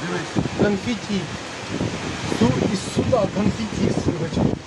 Дивись, конфеті. Із суда конфеті, сумочка.